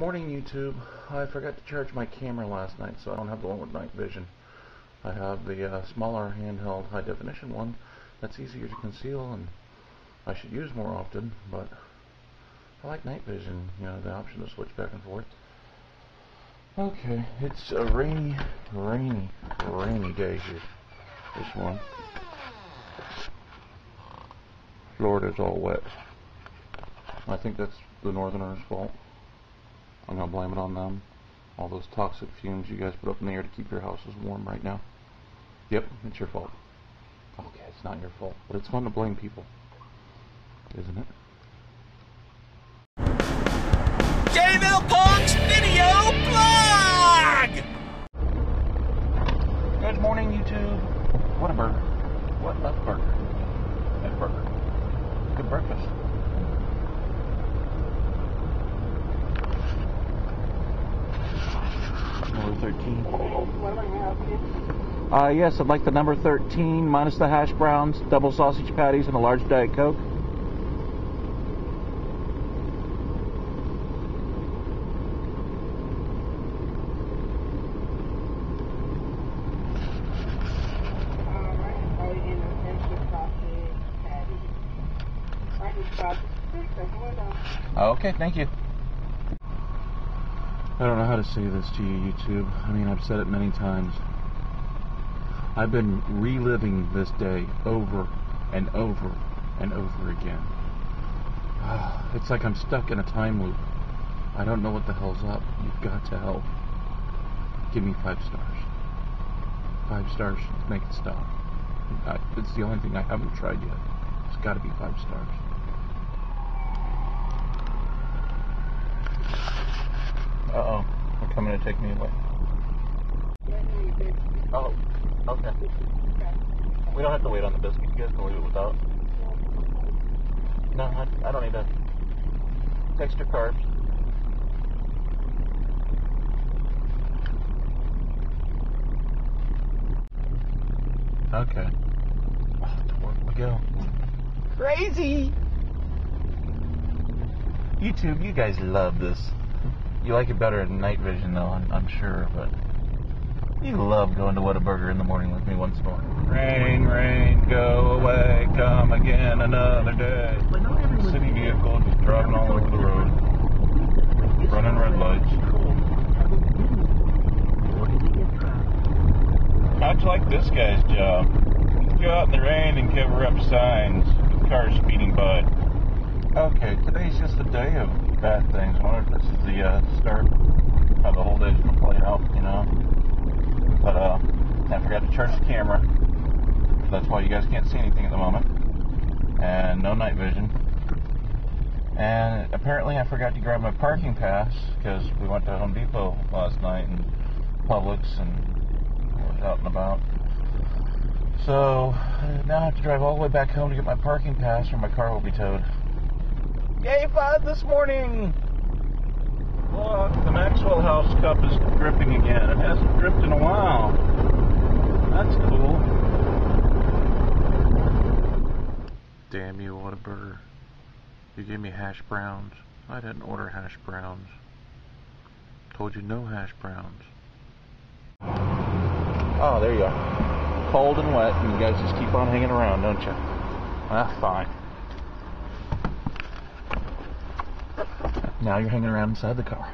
Morning YouTube. I forgot to charge my camera last night, so I don't have the one with night vision. I have the uh, smaller handheld high definition one that's easier to conceal and I should use more often, but I like night vision, you know, the option to switch back and forth. Okay, it's a rainy, rainy, rainy day here. This one. Florida's all wet. I think that's the northerners' fault. I'm going to blame it on them. All those toxic fumes you guys put up in the air to keep your houses warm right now. Yep, it's your fault. Okay, it's not your fault, but it's fun to blame people. Isn't it? Jville Punk's video blog! Good morning, YouTube. What a burger. What a burger. Good burger. Good breakfast. Number 13. Uh, yes, I'd like the number 13 minus the hash browns, double sausage patties, and a large Diet Coke. Okay, thank you. I don't know how to say this to you, YouTube. I mean, I've said it many times. I've been reliving this day over and over and over again. It's like I'm stuck in a time loop. I don't know what the hell's up. You've got to help. Give me five stars. Five stars make it stop. It's the only thing I haven't tried yet. It's got to be five stars. Uh oh, they're coming to take me away. Oh, okay. We don't have to wait on the biscuit. You guys can leave it without. No, I, I don't need that. Extra carbs. Okay. Oh, toward we go. Crazy! YouTube, you guys love this. You like it better in night vision, though, I'm, I'm sure, but you love going to Whataburger in the morning with me once more. Rain, rain, go away, come again another day. City vehicle just driving all over the road, running red lights. How'd you like this guy's job? Go out in the rain and cover up signs, with cars speeding by. Okay, today's just a day of bad things. I wonder if this is the uh, start how the whole day's gonna play out, you know. But uh, I forgot to charge the camera. That's why you guys can't see anything at the moment. And no night vision. And apparently I forgot to grab my parking pass because we went to Home Depot last night and Publix and was out and about. So now I have to drive all the way back home to get my parking pass or my car will be towed. Yay, five this morning! Look, the Maxwell House cup is dripping again. It hasn't dripped in a while. That's cool. Damn you, Whataburger. You gave me hash browns. I didn't order hash browns. Told you no hash browns. Oh, there you are. Cold and wet, and you guys just keep on hanging around, don't you? Ah, fine. Now you're hanging around inside the car.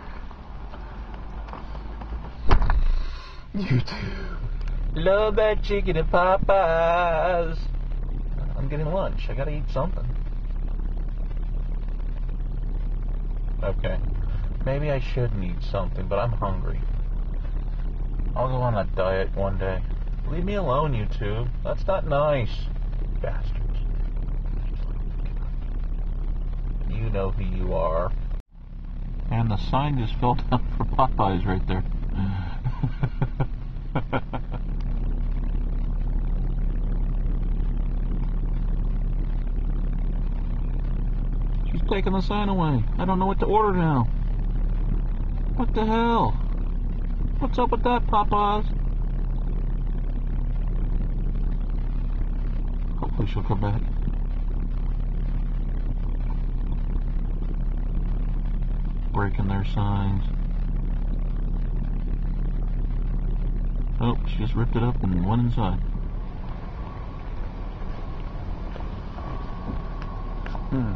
YouTube. Love that chicken at Popeyes. I'm getting lunch. I gotta eat something. Okay. Maybe I shouldn't eat something, but I'm hungry. I'll go on a diet one day. Leave me alone, YouTube. That's not nice. Bastards. You know who you are. And the sign just fell down for Popeyes right there. She's taking the sign away. I don't know what to order now. What the hell? What's up with that, Popeyes? Hopefully she'll come back. Breaking their signs. Oh, she just ripped it up and went inside. Hmm.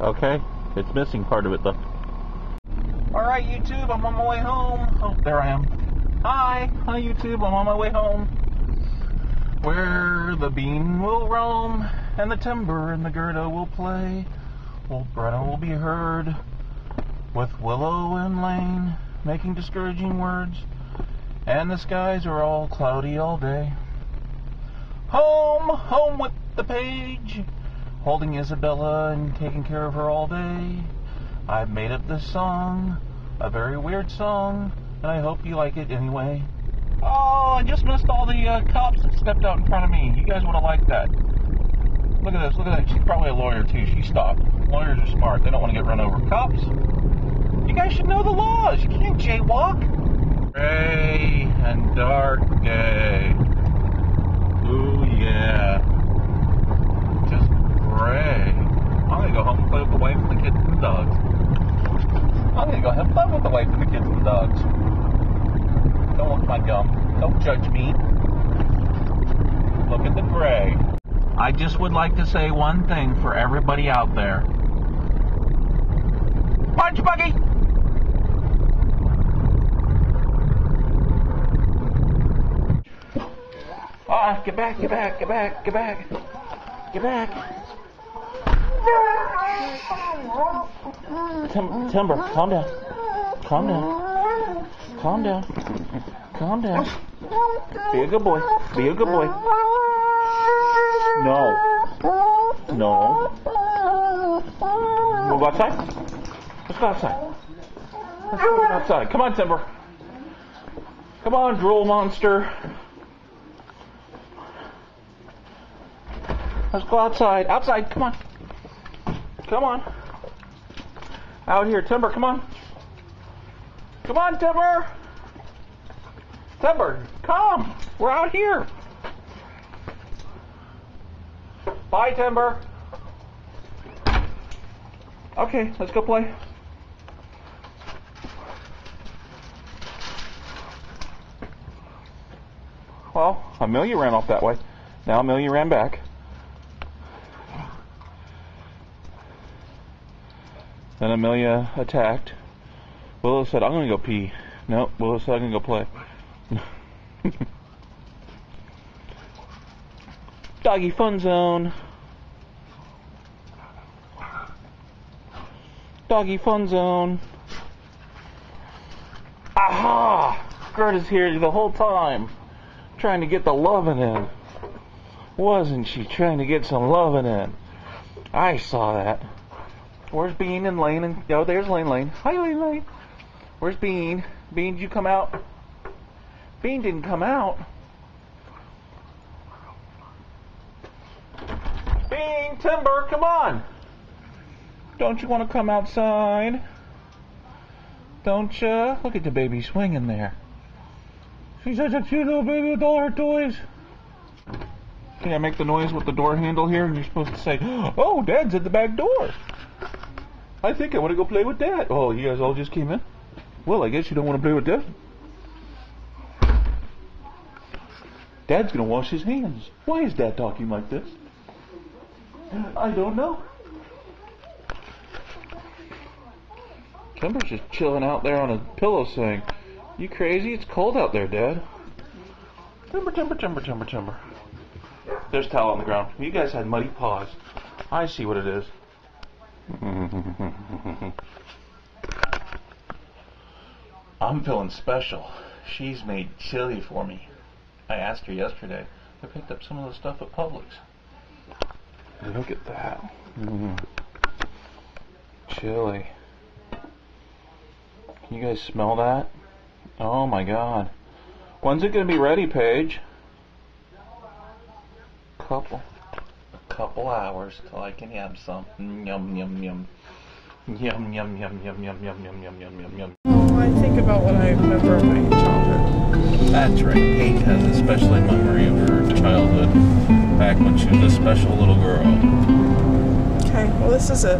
Okay, it's missing part of it though. Alright, YouTube, I'm on my way home. Oh, there I am. Hi, hi, YouTube, I'm on my way home. Where the bean will roam, and the timber and the Gerda will play. Old Brenna will be heard, with Willow and Lane, making discouraging words, and the skies are all cloudy all day. Home, home with the Paige, holding Isabella and taking care of her all day. I've made up this song, a very weird song, and I hope you like it anyway. Oh, I just missed all the uh, cops that stepped out in front of me. You guys would have liked that. Look at this, look at that. She's probably a lawyer too. She stopped. Lawyers are smart. They don't want to get run over. Cops, you guys should know the laws. You can't jaywalk. Gray and dark day. Ooh, yeah. Just gray. I'm going to go home and play with the wife and the kids and the dogs. I'm gonna go have fun with the wife and the kids and the dogs. Don't look my gum. Don't judge me. Look at the gray. I just would like to say one thing for everybody out there. Punch buggy! Ah, get back, get back, get back, get back, get back. Tim, Timber, calm down. Calm down. Calm down. Calm down. Be a good boy. Be a good boy. No. No. Go outside. Let's go outside. Let's go outside. Come on, Timber. Come on, drool monster. Let's go outside. Outside. Come on. Come on. Out here, Timber, come on. Come on, Timber. Timber, come. We're out here. Bye, Timber. Okay, let's go play. Well, Amelia ran off that way. Now Amelia ran back. Then Amelia attacked. Willow said, I'm going to go pee. No, Willow said, I'm going to go play. Doggy fun zone. Doggy fun zone. Aha! Gert is here the whole time. Trying to get the loving in. Wasn't she trying to get some loving in? I saw that. Where's Bean and Lane? And oh, there's Lane. Lane. Hi, Lane. Lane. Where's Bean? Bean, did you come out? Bean didn't come out. Bean, Timber, come on. Don't you want to come outside? Don't you? Look at the baby swinging there. She's such a cute little baby with all her toys. Can I make the noise with the door handle here? And you're supposed to say, Oh, Dad's at the back door. I think I want to go play with Dad. Oh, you guys all just came in? Well, I guess you don't want to play with Dad. Dad's going to wash his hands. Why is Dad talking like this? I don't know. Timber's just chilling out there on a pillow saying, You crazy? It's cold out there, Dad. Timber, timber, timber, timber, timber. There's towel on the ground. You guys had muddy paws. I see what it is. I'm feeling special. She's made chili for me. I asked her yesterday. I picked up some of the stuff at Publix. Look at that. Mm. Chili. Can you guys smell that? Oh my god. When's it going to be ready, Paige? Couple A couple hours till I can have some. Yum, yum, yum. Yum, yum, yum, yum, yum, yum, yum, yum, yum, yum, yum. Oh, I think about what I remember of my childhood. That's right. Paige has a special memory of her childhood. back when she was a special little girl. Okay, well, this is a